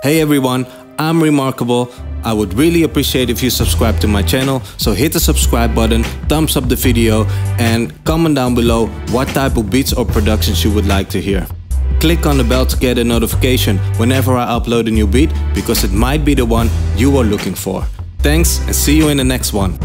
Hey everyone, I'm Remarkable. I would really appreciate if you subscribe to my channel, so hit the subscribe button, thumbs up the video and comment down below what type of beats or productions you would like to hear. Click on the bell to get a notification whenever I upload a new beat because it might be the one you are looking for. Thanks and see you in the next one.